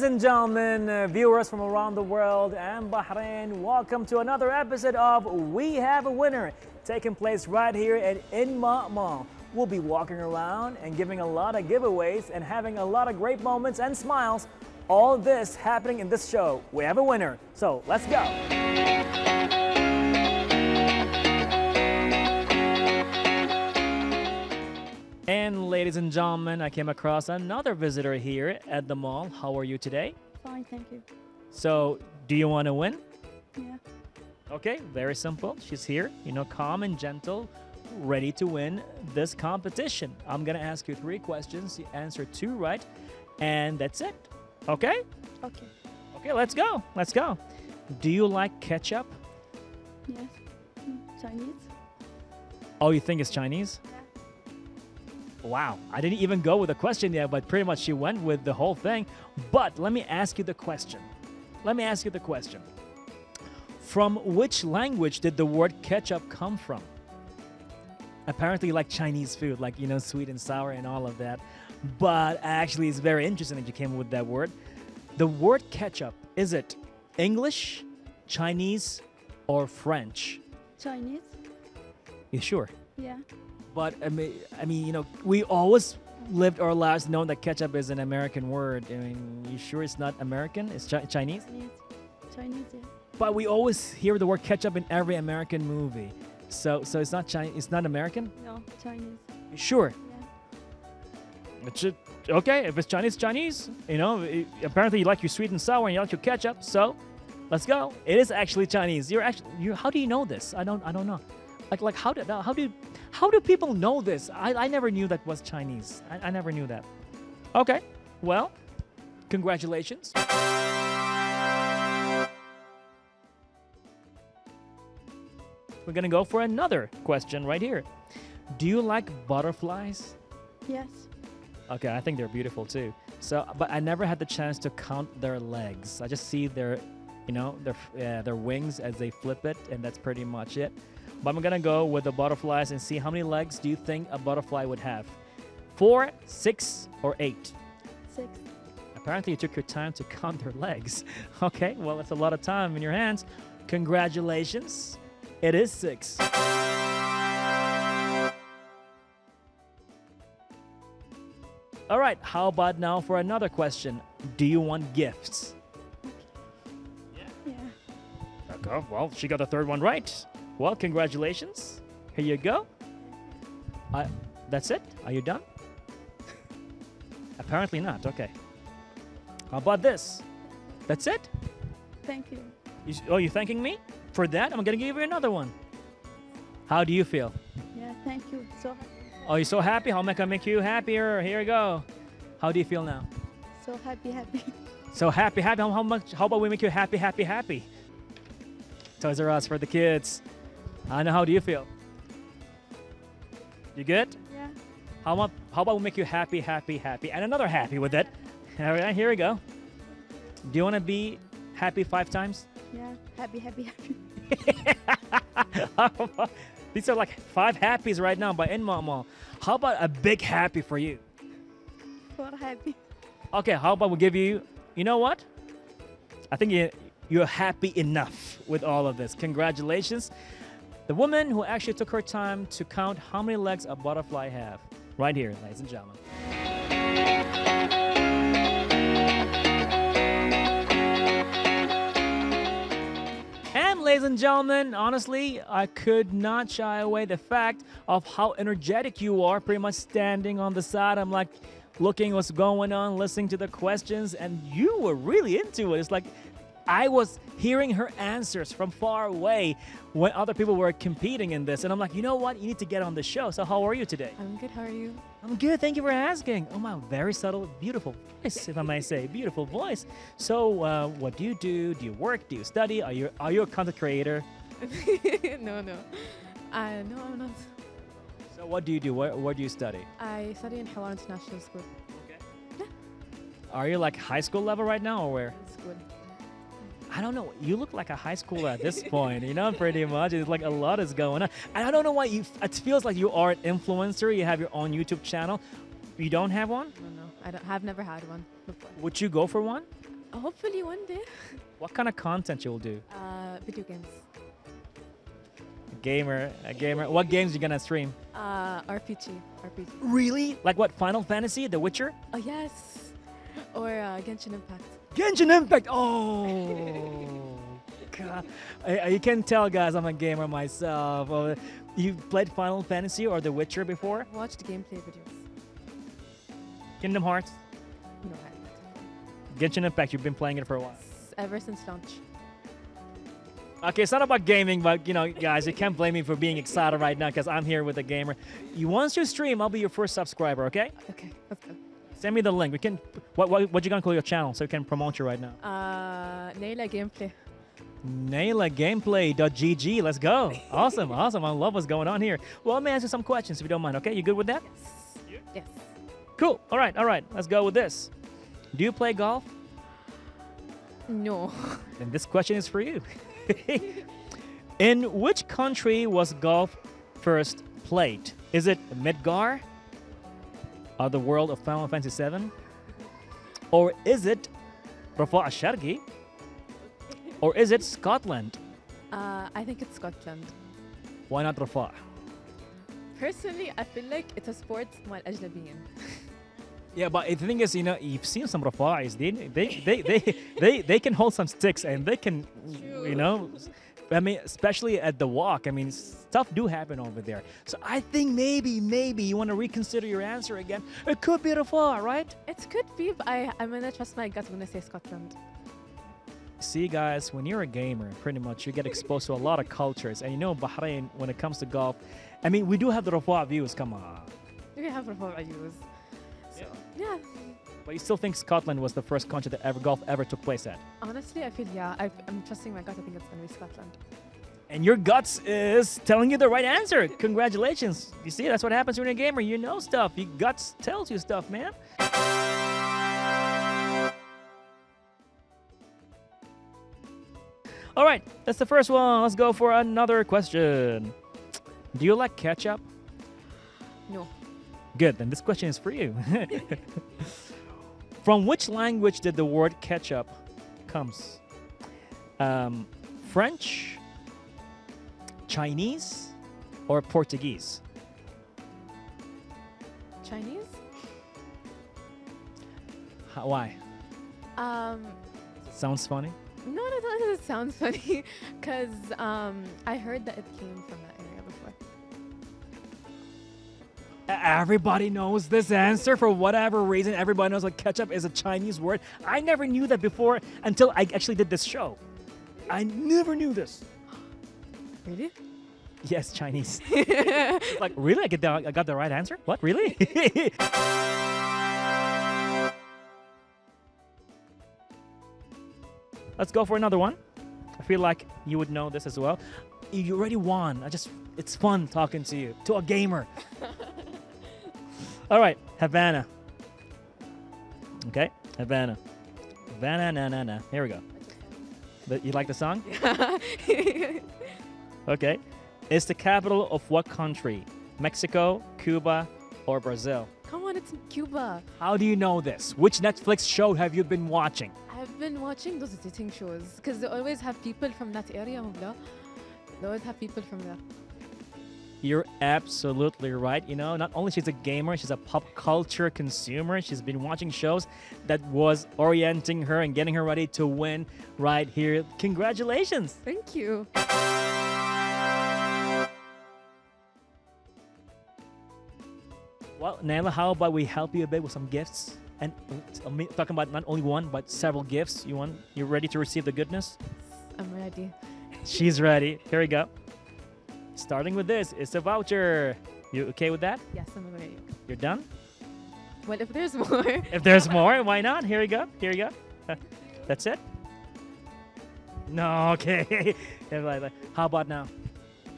Ladies and gentlemen, uh, viewers from around the world and Bahrain, welcome to another episode of We Have a Winner, taking place right here at Inma Mall. We'll be walking around and giving a lot of giveaways and having a lot of great moments and smiles. All this happening in this show. We have a winner. So let's go. And ladies and gentlemen, I came across another visitor here at the mall. How are you today? Fine, thank you. So, do you want to win? Yeah. Okay, very simple. She's here, you know, calm and gentle, ready to win this competition. I'm going to ask you three questions. You answer two right, and that's it. Okay? Okay. Okay, let's go. Let's go. Do you like ketchup? Yes. Mm, Chinese? Oh, you think it's Chinese? Wow, I didn't even go with a question yet, but pretty much she went with the whole thing. But let me ask you the question. Let me ask you the question. From which language did the word ketchup come from? Apparently, like Chinese food, like, you know, sweet and sour and all of that. But actually, it's very interesting that you came with that word. The word ketchup, is it English, Chinese, or French? Chinese? You sure? Yeah. But I mean, I mean, you know, we always lived our lives knowing that ketchup is an American word. I mean, you sure it's not American? It's chi- Chinese. Chinese. Chinese, yeah. But we always hear the word ketchup in every American movie. So, so it's not Chinese. It's not American. No, Chinese. You sure? Yeah. It should. Okay, if it's Chinese, Chinese. You know, i- apparently you like your sweet and sour and you like your ketchup. So, let's go. It is actually Chinese. You're actually. You. How do you know this? I don't. I don't know. Like, like how do how do how do people know this? I, I never knew that was Chinese. I, I never knew that. Okay. Well, congratulations. We're gonna go for another question right here. Do you like butterflies? Yes. Okay, I think they're beautiful too. So, but I never had the chance to count their legs. I just see their, you know, their uh, their wings as they flip it, and that's pretty much it. But I'm gonna go with the butterflies and see how many legs do you think a butterfly would have? Four, six, or eight? Six. Apparently, you took your time to count their legs. Okay, well, that's a lot of time in your hands. Congratulations. It is six. All right, how about now for another question? Do you want gifts? Yeah. Okay, well, she got the third one right. Well, congratulations. Here you go. Uh, that's it? Are you done? Apparently not. Okay. How about this? That's it? Thank you. You, oh, you're thanking me for that? I'm gonna give you another one. How do you feel? Yeah, thank you. So Oh, you're so happy? How can I make you happier? Here you go. How do you feel now? so happy, happy. So happy, happy. How, how much? How about we make you happy, happy, happy? Toys R Us for the kids. I know. How do you feel? You good? yeah. How about how about we make you happy, happy, happy, and another happy with it? All right, here we go. Do you want to be happy five times? Yeah. Happy, happy, happy. These are like five happies right now by Inma Mall. How about a big happy for you? For happy. Okay, how about we give you, you know what? I think you, you're happy enough with all of this. Congratulations. The woman who actually took her time to count how many legs a butterfly have. Right here, ladies and gentlemen. And ladies and gentlemen, honestly, I could not shy away the fact of how energetic you are, pretty much standing on the side. I'm like looking what's going on, listening to the questions, and you were really into it. It's like I was hearing her answers from far away when other people were competing in this. And I'm like, you know what? You need to get on the show. So how are you today? I'm good. How are you? I'm good. Thank you for asking. Oh, my very subtle, beautiful voice, if I may say, beautiful voice. So, uh, what do you do? Do you work? Do you study? Are you are you a content creator? no, no. Uh, no, I'm not. So, what do you do? Where, where do you study? I study in Hawar International School. Okay. Are you like high school level right now, or where? School. I don't know. You look like a high schooler at this point, you know, pretty much. It's like a lot is going on. And I don't know why you, it feels like you are an influencer. You have your own YouTube channel. You don't have one? No, no. I don't have never had one before. Would you go for one? Hopefully one day. What kind of content you'll do? Uh, video games. Gamer, a gamer. What games you gonna stream? Uh, RPG. RPG. Really? Like what? Final Fantasy, The Witcher, Oh yes. Or uh, Genshin Impact. Genshin Impact. Oh, God. I, you can tell, guys, I'm a gamer myself. Oh, you played Final Fantasy or The Witcher before? Watched gameplay videos. Kingdom Hearts, No, I haven't. Genshin Impact. You've been playing it for a while. Ever since launch. Okay, it's not about gaming, but you know, guys, you can't blame me for being excited right now because I'm here with a gamer. You once you stream, I'll be your first subscriber. Okay? Okay, let's go. Send me the link. We can. What what what you gonna call your channel so we can promote you right now? Uh, Naila gameplay. NailaGameplay.gg. Let's go. Awesome, awesome. I love what's going on here. Well, let me answer some questions if you don't mind. Okay, you good with that? Yes. Yes. Cool. All right, all right. Let's go with this. Do you play golf? No. Then this question is for you. In which country was golf first played? Is it Midgar? of the world of Final Fantasy VII? Or is it Riffa Ashargi? Or is it Scotland? Uh, I think it's Scotland. Why not Riffa? Personally, I feel like it's a sport more أجنبيين. Yeah, but the thing is, you know, you've seen some Riffa'is. They, they, they, they, they, they can hold some sticks and they can, you know, I mean, especially at the walk. I mean, stuff do happen over there. So I think maybe, maybe you want to reconsider your answer again. It could be Riffa, right? It could be, but I, I'm gonna trust my gut. I'm gonna say Scotland. See, guys, when you're a gamer, pretty much you get exposed to a lot of cultures. And you know, Bahrain, when it comes to golf, I mean, we do have the Riffa Views. Come on. We have Riffa Views. So, yeah. But you still think Scotland was the first country that ever golf ever took place at? Honestly, I feel yeah. i I'm trusting my gut. I think it's gonna be Scotland. And your guts is telling you the right answer. Congratulations. You see, that's what happens when you're a gamer. You know stuff. Your guts tells you stuff, man. All right, that's the first one. Let's go for another question. Do you like ketchup? No. Good, then this question is for you. From which language did the word ketchup comes? Um, French, Chinese, or Portuguese? Chinese? How, why? Um, Sounds funny. no, no, no, it sounds funny because um, I heard that it came from Everybody knows this answer for whatever reason. Everybody knows like ketchup is a Chinese word. I never knew that before until I actually did this show. I never knew this. Really? Yes, Chinese. like really? I get the, I got the right answer? What? Really? Let's go for another one. I feel like you would know this as well. You already won. I just it's fun talking to you, to a gamer. All right, Havana. Okay, Havana. Havana, na, na, na. Here we go. But you like the song? okay. It's the capital of what country? Mexico, Cuba, or Brazil? Come on, it's Cuba. How do you know this? Which Netflix show have you been watching? I've been watching those dating shows because they always have people from that area. They always have people from there. You're absolutely right. You know, not only she's a gamer, she's a pop culture consumer. She's been watching shows that was orienting her and getting her ready to win right here. Congratulations. Thank you. Well, Naila, how about we help you a bit with some gifts? And I mean, talking about not only one, but several gifts. You want? You're ready to receive the goodness? I'm ready. She's ready. Here we go. Starting with this, it's a voucher. You okay with that? Yes, I'm okay. You're done? Well, if there's more. If there's more, why not? Here we go. Here you go. Uh, That's it? No, okay. Yeah, like- like, How about now?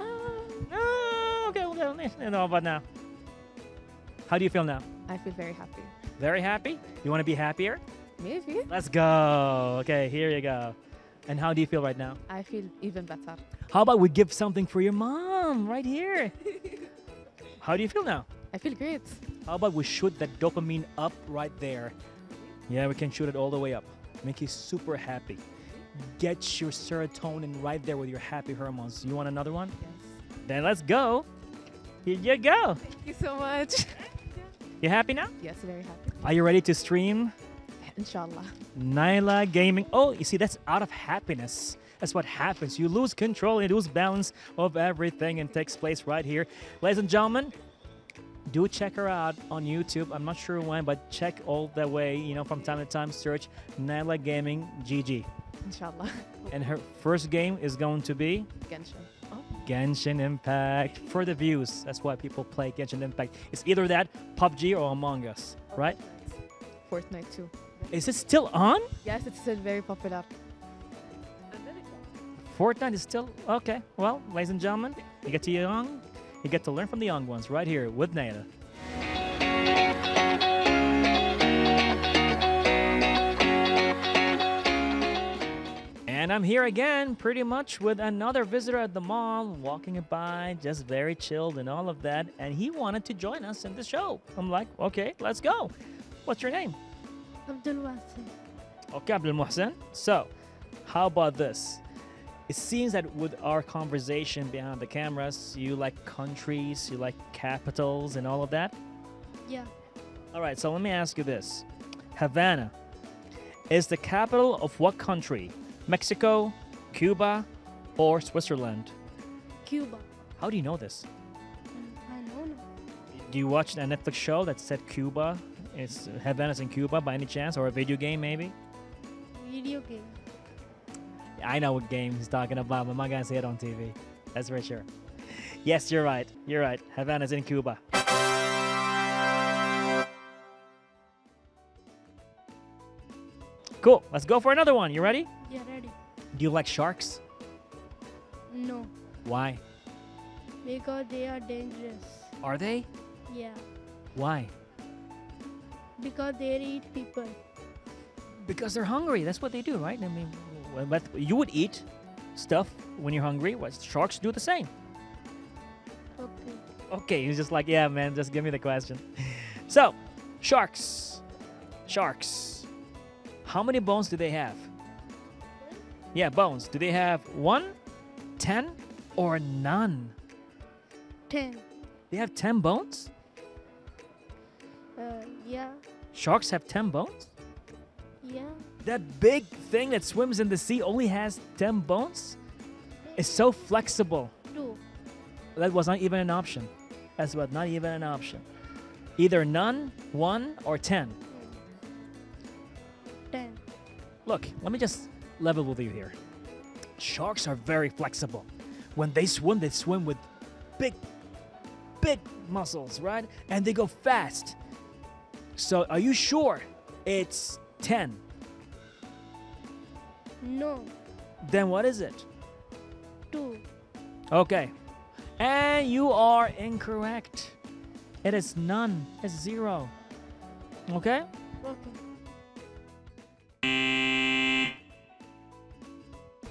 No, okay, okay. No, how about now? How do you feel now? I feel very happy. Very happy? You want to be happier? Maybe. Let's go. Okay, here you go. And how do you feel right now? I feel even better. How about we give something for your mom right here? how do you feel now? I feel great. How about we shoot that dopamine up right there? Yeah, we can shoot it all the way up. Make you super happy. Get your serotonin right there with your happy hormones. You want another one? Yes. Then let's go. Here you go. Thank you so much. You happy now? yes, very happy. Are you ready to stream Inshallah. Naila Gaming? Oh, you see, that's out of happiness. That's what happens. You lose control, you lose balance of everything, and takes place right here. Ladies and gentlemen, do check her out on YouTube. I'm not sure when, but check all the way, you know, from time to time, search Naila Gaming GG. Inshallah. And her first game is going to be Genshin. Oh. Genshin Impact for the views. That's why people play Genshin Impact. It's either that, PUBG, or Among Us, right? Fortnite too. Is it still on? Yes, it's still very popular. Fortnite is still okay. Well, ladies and gentlemen, you get to young, you get to learn from the young ones right here with Nada. And I'm here again, pretty much with another visitor at the mall, walking by, just very chilled and all of that. And he wanted to join us in the show. I'm like, okay, let's go. What's your name? Abdul. Okay, Abdul Muhsin. So, how about this? It seems that with our conversation behind the cameras, you like countries, you like capitals, and all of that. Yeah. All right, so let me ask you this Havana is the capital of what country? Mexico, Cuba, or Switzerland? Cuba. How do you know this? Mm, I know. Do you watch a Netflix show that said Cuba? It's Havana's in Cuba by any chance, or a video game maybe? Video game. I know what game he's talking about, but I'm not gonna say it on TV. That's for sure. Yes, you're right. You're right. Havana's in Cuba. Cool. Let's go for another one. You ready? Yeah, ready. Do you like sharks? No. Why? Because they are dangerous. Are they? Yeah. Why? Because they eat people. Because they're hungry. That's what they do, right? I mean, but you would eat stuff when you're hungry. What sharks do the same. Okay. Okay, he's just like, yeah, man, just give me the question. So, sharks. Sharks. How many bones do they have? Yeah, bones. Do they have one, ten, or none? Ten. They have ten bones? Uh, yeah. Sharks have ten bones? Yeah. That big thing that swims in the sea only has ten bones? It's so flexible. Two. That was not even an option. That's what, not even an option. Either none, one, or ten. Ten. Look, let me just level with you here. Sharks are very flexible. When they swim, they swim with big, big muscles, right? And they go fast. So, are you sure it's 10? No. Then what is it? Two. Okay. And you are incorrect. It is none. It's zero. Okay? Okay.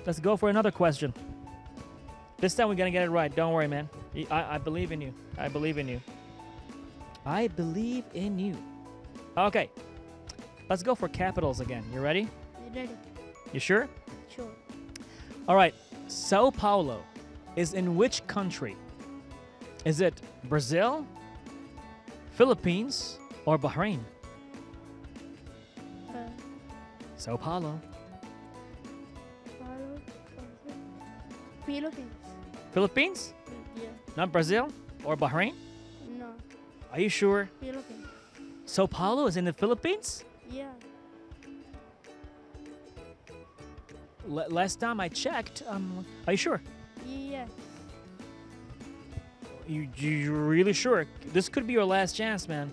Let's go for another question. This time we're gonna get it right. Don't worry, man. I, I believe in you. I believe in you. I believe in you. Okay. Let's go for capitals again. You ready? Ready. You sure? Sure. All right. Sao Paulo is in which country? Is it Brazil, Philippines, or Bahrain? Uh, Sao Paulo. Philippines. Philippines? Yeah. Not Brazil or Bahrain? No. Are you sure? Philippines. Sao Paulo is in the Philippines? Yeah. L- last time I checked, um, are you sure? Yes. You, you really sure? This could be your last chance, man.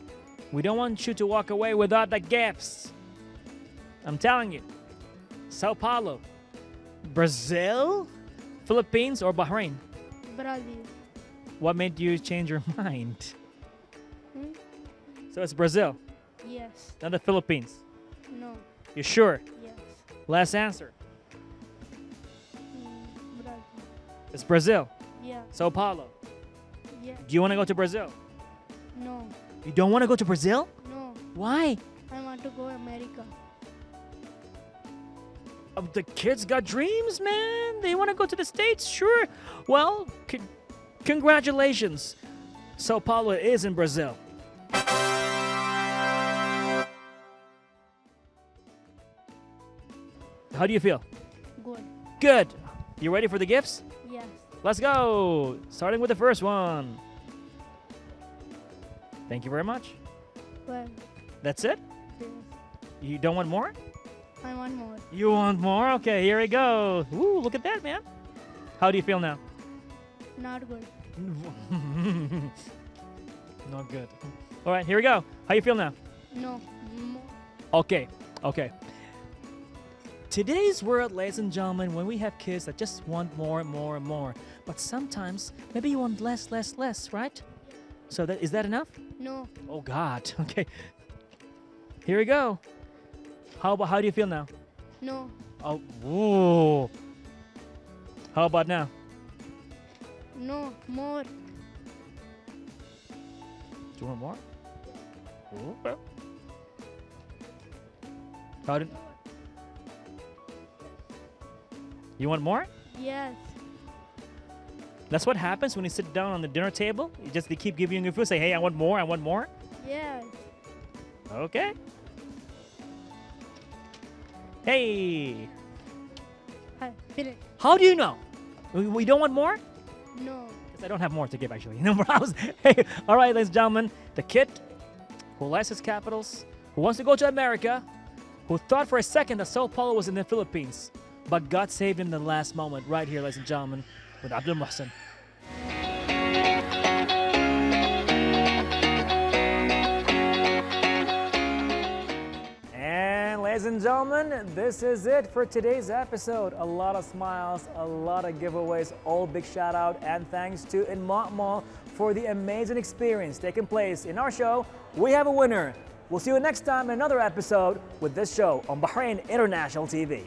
We don't want you to walk away without the gifts. I'm telling you. Sao Paulo, Brazil, Philippines, or Bahrain? Brazil. What made you change your mind? Hmm? So it's Brazil, Yes. not the Philippines. No. You sure? Yes. Last answer. Mm, Brazil. It's Brazil, Yeah. Sao Paulo. Yeah. Do you want to go to Brazil? No. You don't want to go to Brazil? No. Why? I want to go America. Uh, the kids got dreams, man. They want to go to the States, sure. Well, congratulations. Sao Paulo is in Brazil. How do you feel? Good. Good. You ready for the gifts? Yes. Let's go. Starting with the first one. Thank you very much. Well, That's it? yes. You don't want more? I want more. You want more? Okay, here we go. Ooh, look at that, man. How do you feel now? Not good. Not good. All right, here we go. How you feel now? No. More. Okay, okay. Today's world, ladies and gentlemen, when we have kids that just want more and more and more, but sometimes maybe you want less, less, less, right? So that is that enough? No. Oh God. Okay. Here we go. How about how do you feel now? No. Oh, whoa. How about now? No. More. Do you want more? Okay. How did? You want more? Yes. That's what happens when you sit down on the dinner table. You just they keep giving you food. Say, hey, I want more. I want more. Yes. Okay. Hey, I how do you know? We, we don't want more? No. Because I don't have more to give actually. No more house. Hey, all right, ladies and gentlemen, the kid who likes his capitals, who wants to go to America, who thought for a second that Sao Paulo was in the Philippines, but God saved him in the last moment, right here, ladies and gentlemen, with Abdul Mohsen. And ladies and gentlemen, this is it for today's episode. A lot of smiles, a lot of giveaways, all big shout out and thanks to Inma Mall for the amazing experience taking place in our show. We have a winner. We'll see you next time in another episode with this show on Bahrain International TV.